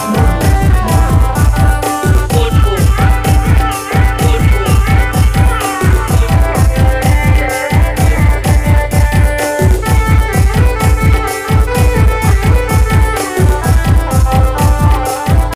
Christmas.